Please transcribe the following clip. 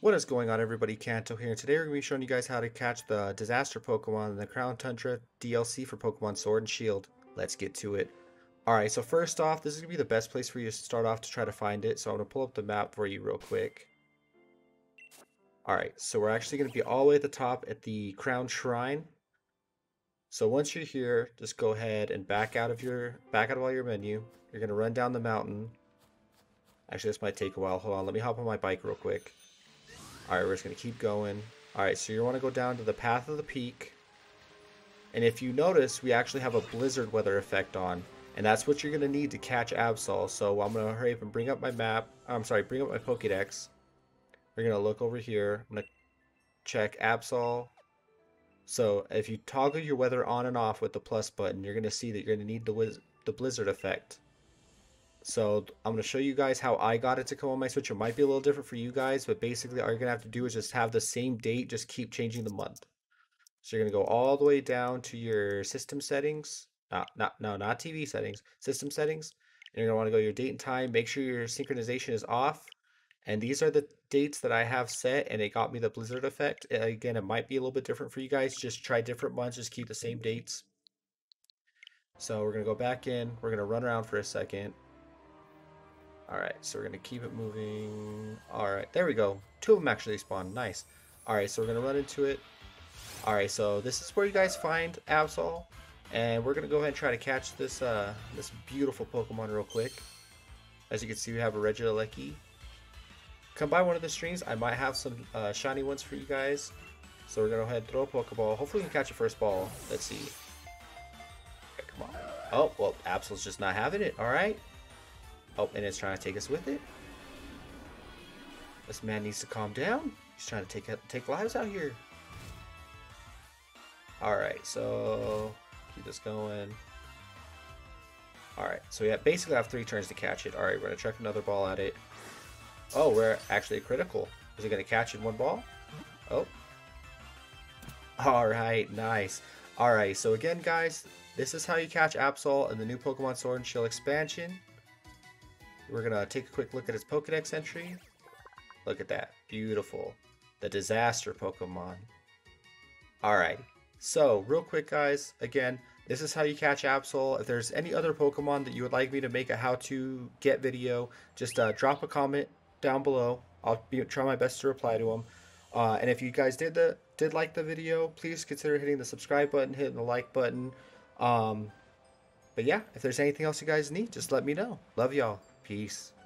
What is going on everybody, Kanto here, and today we're going to be showing you guys how to catch the Disaster Pokemon in the Crown Tundra DLC for Pokemon Sword and Shield. Let's get to it. Alright, so first off, this is going to be the best place for you to start off to try to find it, so I'm going to pull up the map for you real quick. Alright, so we're actually going to be all the way at the top at the Crown Shrine. So once you're here, just go ahead and back out of your back out of all your menu. You're going to run down the mountain. Actually, this might take a while. Hold on, let me hop on my bike real quick. Alright, we're just going to keep going. Alright, so you want to go down to the path of the peak. And if you notice, we actually have a blizzard weather effect on. And that's what you're going to need to catch Absol. So I'm going to hurry up and bring up my map. I'm sorry, bring up my Pokedex. We're going to look over here. I'm going to check Absol. So if you toggle your weather on and off with the plus button, you're going to see that you're going to need the, the blizzard effect. So I'm going to show you guys how I got it to come on my Switch. It might be a little different for you guys, but basically all you're going to have to do is just have the same date, just keep changing the month. So you're going to go all the way down to your system settings. Not, not, no, not TV settings, system settings. And you're going to want to go your date and time. Make sure your synchronization is off. And these are the dates that I have set, and it got me the blizzard effect. Again, it might be a little bit different for you guys. Just try different months, just keep the same dates. So we're going to go back in. We're going to run around for a second. Alright, so we're to keep it moving. Alright, there we go. Two of them actually spawned. Nice. Alright, so we're to run into it. Alright, so this is where you guys find Absol. And we're to go ahead and try to catch this uh, this beautiful Pokemon real quick. As you can see, we have a Regieleki. Come by one of the streams. I might have some uh, shiny ones for you guys. So we're to go ahead and throw a Pokeball. Hopefully we can catch a first ball. Let's see. Okay, come on. Oh, well, Absol's just not having it. Alright. Oh, and it's trying to take us with it. This man needs to calm down. He's trying to take take lives out here. Alright, so keep this going. Alright, so yeah, basically I have three turns to catch it. Alright, we're gonna chuck another ball at it. Oh, we're actually critical. Is it gonna catch in one ball? Oh. Alright, nice. Alright, so again guys, this is how you catch Absol in the new Pokemon Sword and Shield expansion. We're going to take a quick look at its Pokedex entry. Look at that. Beautiful. The Disaster Pokemon. Alright. So, real quick guys, again, this is how you catch Absol. If there's any other Pokemon that you would like me to make a how to get video, just uh, drop a comment down below. I'll be, try my best to reply to them. Uh, and if you guys did the did like the video, please consider hitting the subscribe button, hitting the like button. Um, but yeah, if there's anything else you guys need, just let me know. Love y'all. Peace.